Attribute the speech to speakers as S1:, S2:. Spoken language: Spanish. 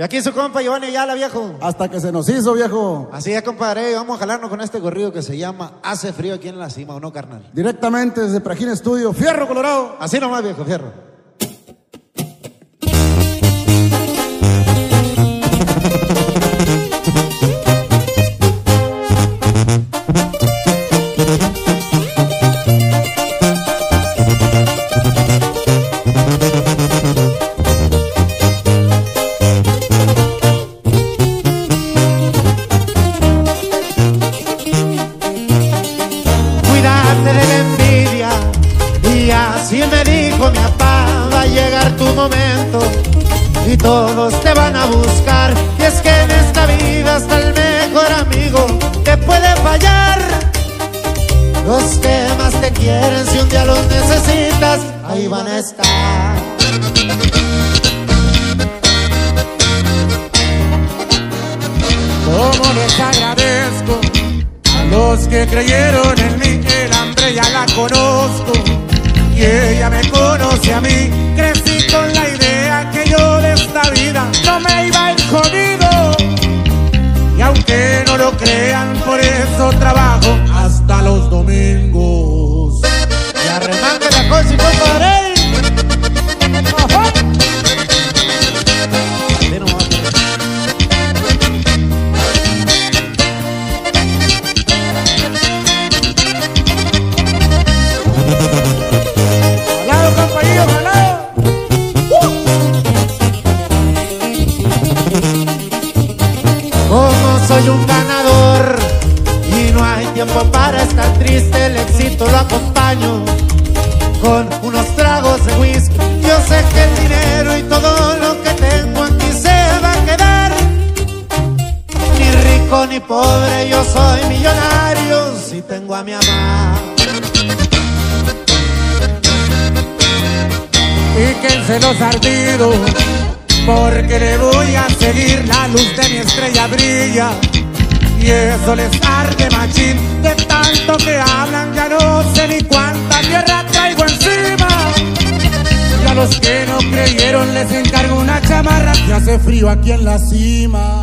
S1: Y aquí su compa Giovanni Ayala, viejo.
S2: Hasta que se nos hizo, viejo.
S1: Así es, compadre. Vamos a jalarnos con este corrido que se llama Hace frío aquí en la cima, ¿o no, carnal?
S2: Directamente desde Prajín Estudio, Fierro, Colorado.
S1: Así nomás, viejo, fierro. Así me dijo mi papá, va a llegar tu momento. Y todos te van a buscar. Y es que en esta vida hasta el mejor amigo te puede fallar. Los que más te quieren, si un día los necesitas, ahí van a estar.
S3: Como les agradezco a los que creyeron en mí, el hambre ya la conozco y ella me conoce a mí. Crecí con la idea que yo de esta vida no me iba a ir jodido. Y aunque no lo crean, por eso trabajo hasta los domingos.
S1: Y arremangue la cosa y compadre. Soy un ganador y no hay tiempo para estar triste, el éxito lo acompaño con unos tragos de whisky. Yo sé que el dinero y todo lo que tengo aquí se va a quedar. Ni rico ni pobre, yo soy millonario si tengo a mi mamá.
S3: Píquense los ardidos, porque le voy a seguir la luz de mi estrella brilla. Y eso les arde machín, de tanto que hablan ya no sé ni cuánta tierra traigo encima. Y a los que no creyeron les encargo una chamarra que hace frío aquí en la cima.